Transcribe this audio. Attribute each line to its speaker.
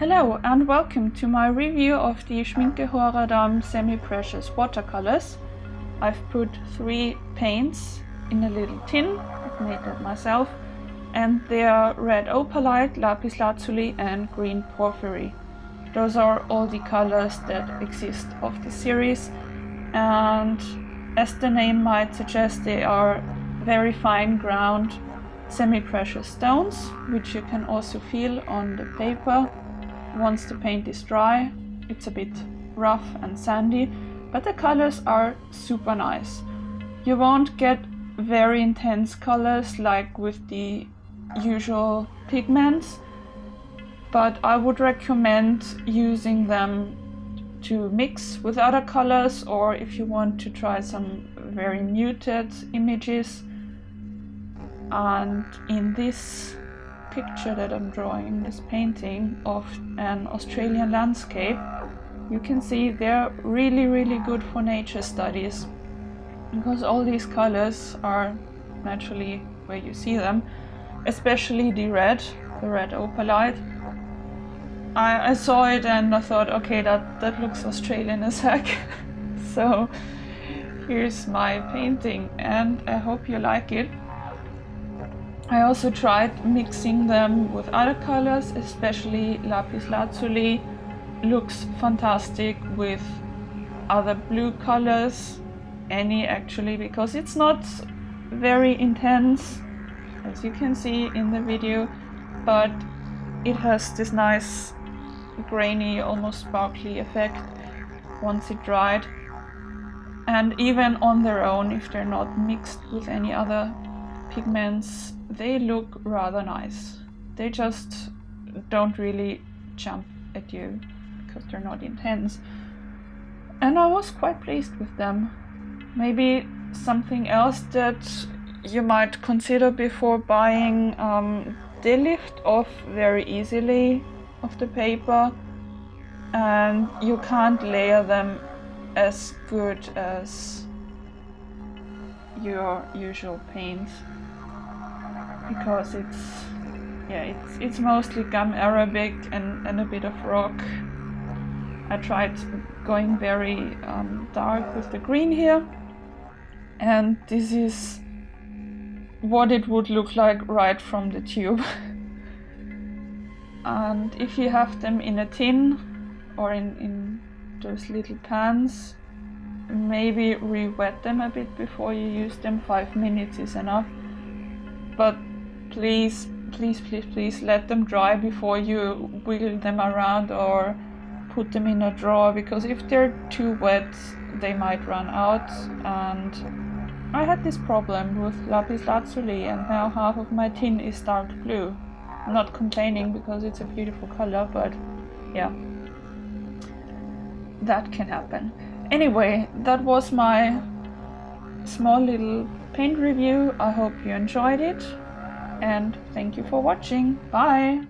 Speaker 1: Hello and welcome to my review of the Schmincke Horadam semi-precious watercolors. I've put three paints in a little tin, I've made that myself, and they are red opalite, lapis lazuli and green porphyry. Those are all the colors that exist of the series and as the name might suggest they are very fine ground semi-precious stones which you can also feel on the paper once the paint is dry. It's a bit rough and sandy, but the colors are super nice. You won't get very intense colors like with the usual pigments, but I would recommend using them to mix with other colors or if you want to try some very muted images. And in this picture that I'm drawing, this painting of an Australian landscape, you can see they're really, really good for nature studies because all these colors are naturally where you see them, especially the red, the red opalite. I, I saw it and I thought, okay, that, that looks Australian as heck. so here's my painting and I hope you like it. I also tried mixing them with other colors, especially lapis lazuli looks fantastic with other blue colors, any actually, because it's not very intense, as you can see in the video, but it has this nice grainy, almost sparkly effect once it dried. And even on their own, if they're not mixed with any other pigments, they look rather nice. They just don't really jump at you because they're not intense. And I was quite pleased with them. Maybe something else that you might consider before buying, um, they lift off very easily of the paper and you can't layer them as good as your usual paints because it's yeah it's it's mostly gum arabic and, and a bit of rock. I tried going very um, dark with the green here. And this is what it would look like right from the tube. And if you have them in a tin or in, in those little pans maybe re-wet them a bit before you use them five minutes is enough but please, please, please, please let them dry before you wiggle them around or put them in a drawer because if they're too wet, they might run out. And I had this problem with lapis lazuli, and now half of my tin is dark blue. I'm not complaining because it's a beautiful color, but yeah, that can happen. Anyway, that was my small little paint review. I hope you enjoyed it and thank you for watching. Bye!